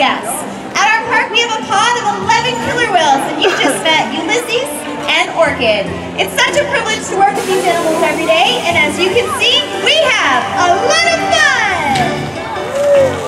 guests. At our park, we have a pod of 11 killer whales, and you just met Ulises and Orkid. It's such a privilege to work with these animals every day, and as you can see, we have a lot of fun!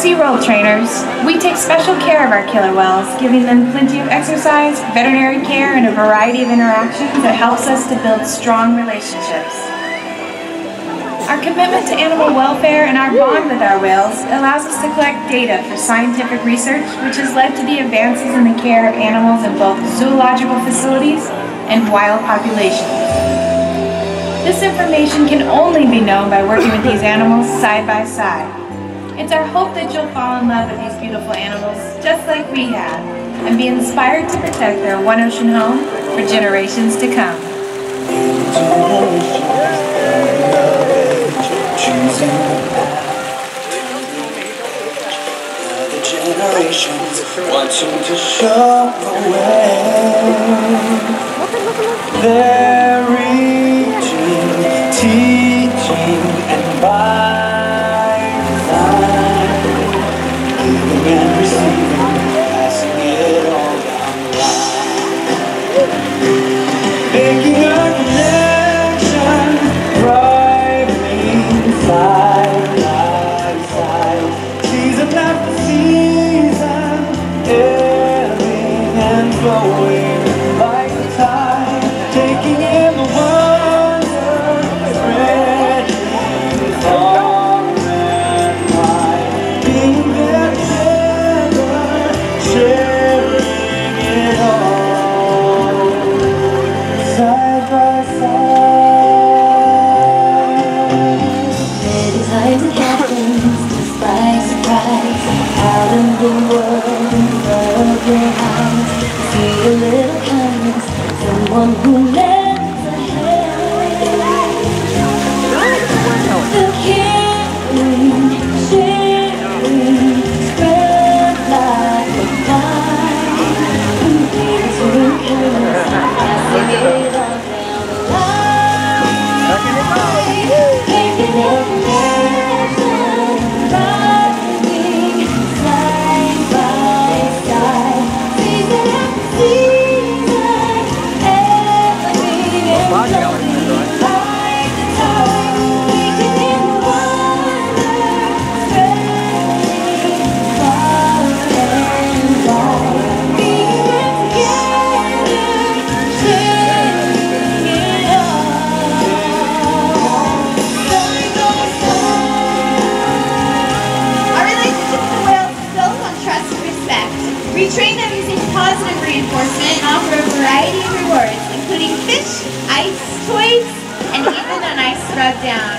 SeaWorld trainers, we take special care of our killer whales, giving them plenty of exercise, veterinary care, and a variety of interactions that helps us to build strong relationships. Our commitment to animal welfare and our bond with our whales allows us to collect data for scientific research, which has led to the advances in the care of animals in both zoological facilities and wild populations. This information can only be known by working with these animals side by side. It's our hope that you'll fall in love with these beautiful animals, just like we have, and be inspired to protect their one ocean home for generations to come. generations watching to show the way. Variety of rewards, including fish, ice, toys, and even a nice rub down.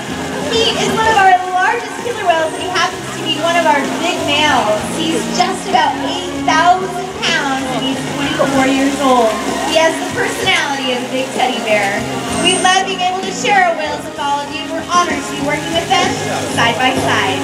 He is one of our largest killer whales and he happens to be one of our big males. He's just about 8,000 pounds and he's 24 years old. He has the personality of a big teddy bear. We love being able to share our whales with all of you. We're honored to be working with them side by side.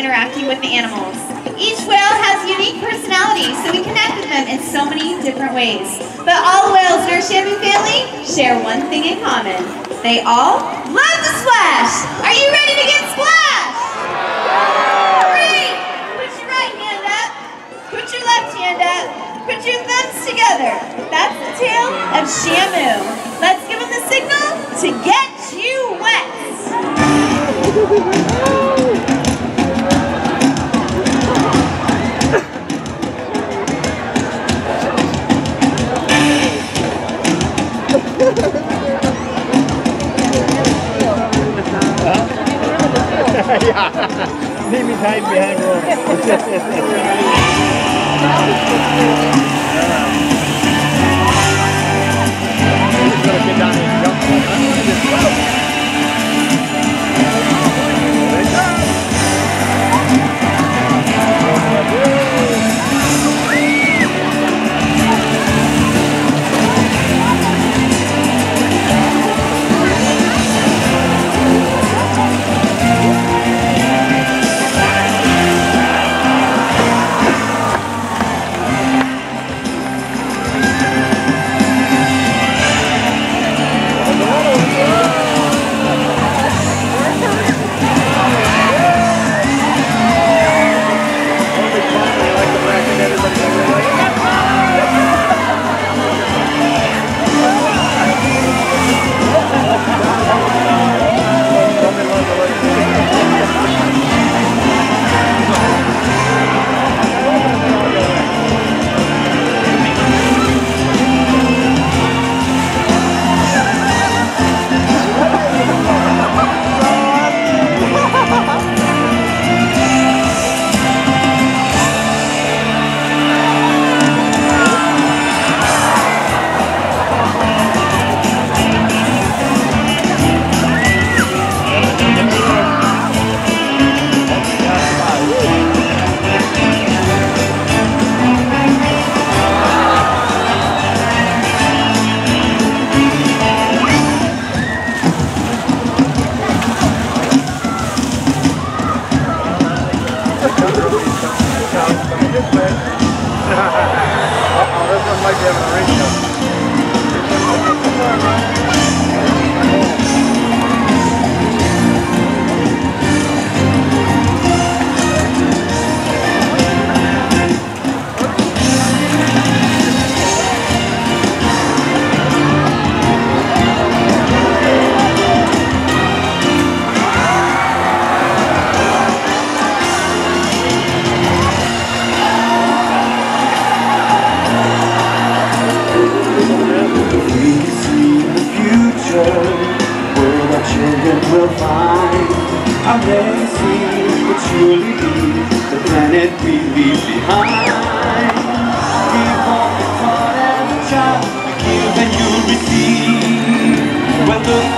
interacting with the animals. Each whale has unique personality, so we connect with them in so many different ways. But all whales in our Shamu family share one thing in common. They all love to splash! Are you ready to get splashed? Great! Put your right hand up. Put your left hand up. Put your thumbs together. That's the tail of Shamu. Let's give him the signal to get you wet! behind one.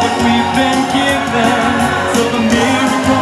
what we've been given. So the miracle.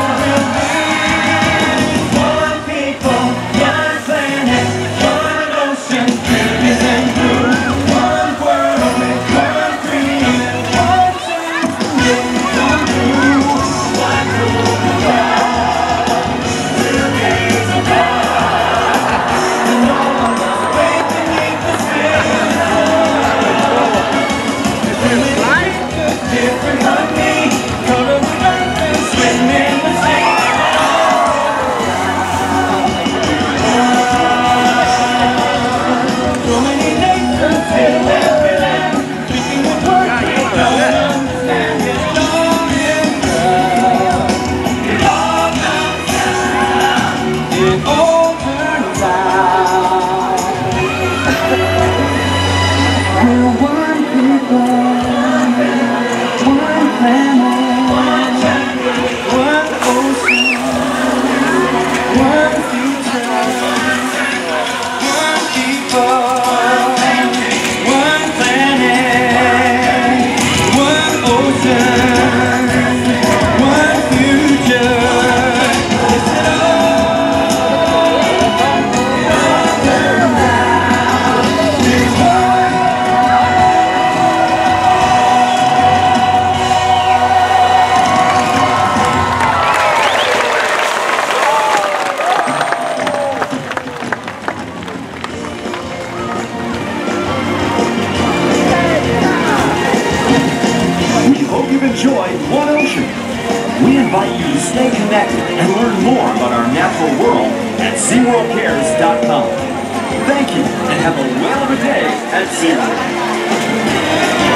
We invite you to stay connected and learn more about our natural world at SeaWorldCares.com. Thank you, and have a well of a day at SeaWorld.